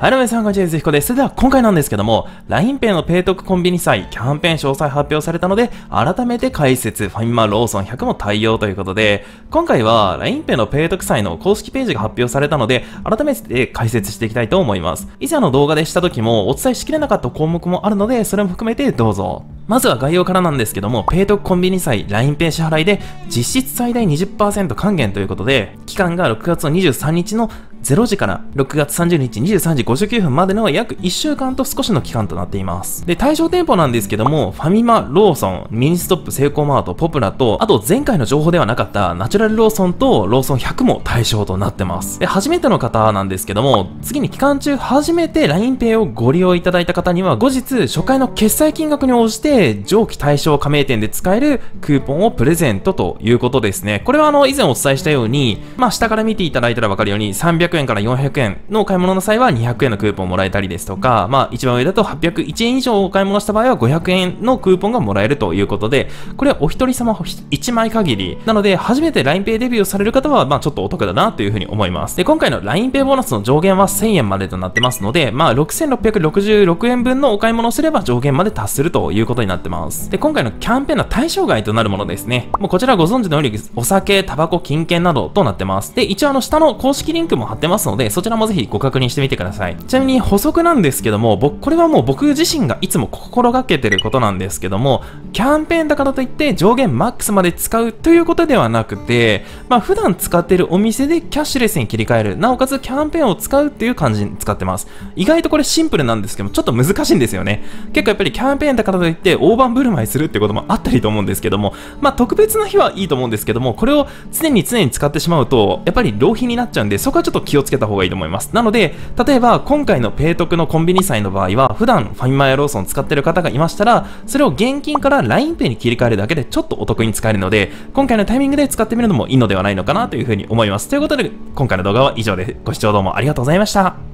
はい、どうも皆さん、こんにちは、ゆずひこです。それでは、今回なんですけども、LINEPay のペイトクコンビニ祭、キャンペーン詳細発表されたので、改めて解説、ファミマローソン100も対応ということで、今回は LINEPay のペイトク祭の公式ページが発表されたので、改めて解説していきたいと思います。以前の動画でした時も、お伝えしきれなかった項目もあるので、それも含めてどうぞ。まずは概要からなんですけども、ペイトクコンビニ祭 LINEPay 支払いで実質最大20%還元ということで、期間が6月の23日の0時から6月30日23時59分までの約1週間と少しの期間となっています。で、対象店舗なんですけども、ファミマ、ローソン、ミニストップ、セイコーマート、ポプラと、あと前回の情報ではなかったナチュラルローソンとローソン100も対象となってます。で、初めての方なんですけども、次に期間中初めて LINEPay をご利用いただいた方には、後日初回の決済金額に応じて上記対象加盟店で使えるクーポンをプレゼントということですね。これはあの、以前お伝えしたように、まあ下から見ていただいたらわかるように300円から400円のお買い物の際は200円のクーポンをもらえたりですとか、まあ一番上だと801円以上お買い物した場合は500円のクーポンがもらえるということで、これはお一人様1枚限り。なので、初めて LINEPay デビューをされる方は、まあちょっとお得だなというふうに思います。で、今回の LINEPay ボーナスの上限は1000円までとなってますので、まあ6666円分のお買い物をすれば上限まで達するということことになってます。で、今回のキャンペーンの対象外となるものですね。もうこちらご存知のように、お酒、タバコ、金券などとなってます。で、一応あの下の公式リンクも貼ってますので、そちらもぜひご確認してみてください。ちなみに補足なんですけども、僕、これはもう僕自身がいつも心がけてることなんですけども、キャンペーンだからといって上限マックスまで使うということではなくて、まあ普段使ってるお店でキャッシュレスに切り替える。なおかつキャンペーンを使うっていう感じに使ってます。意外とこれシンプルなんですけども、ちょっと難しいんですよね。結構やっぱりキャンペーンだからといって大盤振る舞いするってこともあったりと思うんですけども、まあ特別な日はいいと思うんですけども、これを常に常に使ってしまうと、やっぱり浪費になっちゃうんで、そこはちょっと気をつけた方がいいと思います。なので、例えば今回のペイトクのコンビニ祭の場合は、普段ファミマやローソン使ってる方がいましたら、それを現金から LINEPay に切り替えるだけでちょっとお得に使えるので、今回のタイミングで使ってみるのもいいのではないのかなというふうに思います。ということで、今回の動画は以上ですご視聴どうもありがとうございました。